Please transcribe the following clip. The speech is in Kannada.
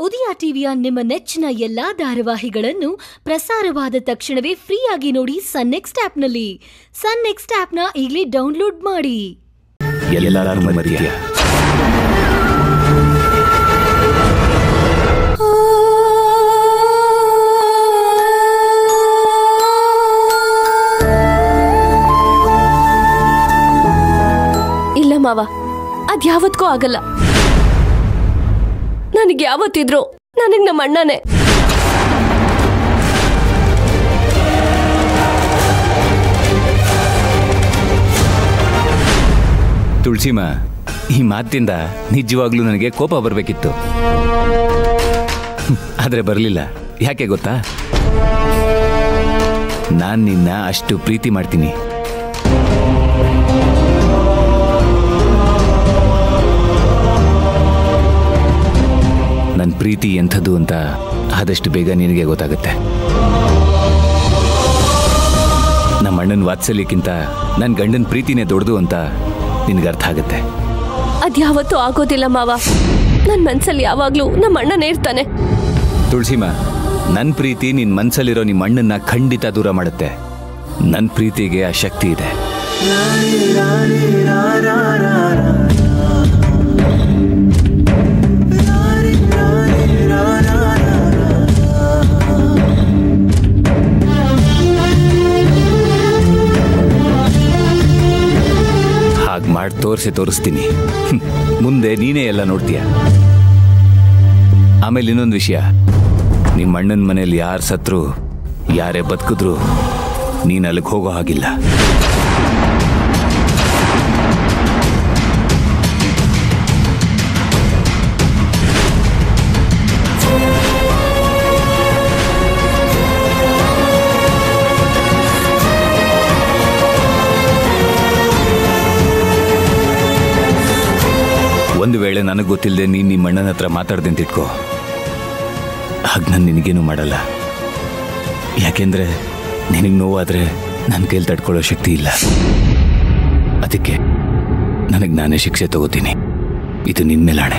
ಉದಯ ಟಿವಿಯ ನಿಮ್ಮ ನೆಚ್ಚಿನ ಎಲ್ಲಾ ಧಾರಾವಾಹಿಗಳನ್ನು ಪ್ರಸಾರವಾದ ತಕ್ಷಣವೇ ಫ್ರೀಯಾಗಿ ನೋಡಿ ಸನ್ ನೆಕ್ಸ್ಟ್ ಆಪ್ನಲ್ಲಿ. ಸನ್ ನೆಕ್ಸ್ಟ್ ಆಪ್ನ ಈಗಲೇ ಡೌನ್ಲೋಡ್ ಮಾಡಿ. ಇಲ್ಲ ಮಾವ ಅದ್ಯಾವತ್ಗೂ ಆಗಲ್ಲ. ನನಗೆ ಯಾವತ್ತಿದ್ರು, ನನಗೆ ನಮ್ಮ ಅಣ್ಣನೇ. ತುಳಸಿಮ ಈ ಮಾತಿಂದ ನಿಜವಾಗ್ಲೂ ನನಗೆ ಕೋಪ ಬರಬೇಕಿತ್ತು. ಆದ್ರೆ ಬರಲಿಲ್ಲ. ಯಾಕೆ ಗೊತ್ತಾ? ನಾನು ನಿನ್ನ ಅಷ್ಟು ಪ್ರೀತಿ ಮಾಡ್ತೀನಿ. ಪ್ರೀತಿ ಎಂಥದ್ದು ಅಂತ ಆದಷ್ಟು ಬೇಗ ನಿನಗೆ ಗೊತ್ತಾಗುತ್ತೆ. ನಮ್ಮ ಅಣ್ಣನ ವಾತ್ಸಲ್ಯಕ್ಕಿಂತ ನನ್ನ ಗಂಡನ ಪ್ರೀತಿನೇ ದೊಡ್ಡದು ಅಂತ ನಿನಗೆ ಅರ್ಥ ಆಗುತ್ತೆ. ಅದ್ಯಾವತ್ತೂ ಆಗೋದಿಲ್ಲ ಮಾವ. ನನ್ನ ಮನ್ಸಲ್ಲಿ ಯಾವಾಗಲೂ ನಮ್ಮ ಅಣ್ಣನೇ ಇರ್ತಾನೆ. ತುಳಸಿಮ ನನ್ನ ಪ್ರೀತಿ ನಿನ್ನ ಮನಸ್ಸಲ್ಲಿರೋ ನಿಮ್ಮ ಅಣ್ಣನ್ನ ಖಂಡಿತ ದೂರ ಮಾಡುತ್ತೆ. ನನ್ನ ಪ್ರೀತಿಗೆ ಆ ಶಕ್ತಿ ಇದೆ. ಮಾಡಿ ತೋರಿಸಿ ತೋರಿಸ್ತೀನಿ. ಮುಂದೆ ನೀನೇ ಎಲ್ಲ ನೋಡ್ತೀಯ. ಆಮೇಲೆ ಇನ್ನೊಂದು ವಿಷಯ. ನಿಮ್ಮ ಅಣ್ಣನ ಮನೇಲಿ ಯಾರು ಸತ್ರು, ಯಾರೇ ಬದುಕಿದ್ರು ನೀನು ಅಲ್ಲಿಗೆ ಹೋಗೋ ಹಾಗಿಲ್ಲ. ಒಂದು ವೇಳೆ ನನಗೆ ಗೊತ್ತಿಲ್ಲದೆ ನೀನು ನಿಮ್ಮ ಅಣ್ಣನ ಹತ್ರ ಮಾತಾಡ್ದೆ ಅಂತ ಇಟ್ಕೋ. ಹಾಗೆ ನಾನು ನಿನಗೇನು ಮಾಡಲ್ಲ. ಯಾಕೆಂದರೆ ನಿನಗೆ ನೋವಾದರೆ ನನ್ನ ಕೈಲಿ ತಡ್ಕೊಳ್ಳೋ ಶಕ್ತಿ ಇಲ್ಲ. ಅದಕ್ಕೆ ನನಗೆ ನಾನೇ ಶಿಕ್ಷೆ ತಗೋತೀನಿ. ಇದು ನಿನ್ನ ಮೇಲಾಣೆ.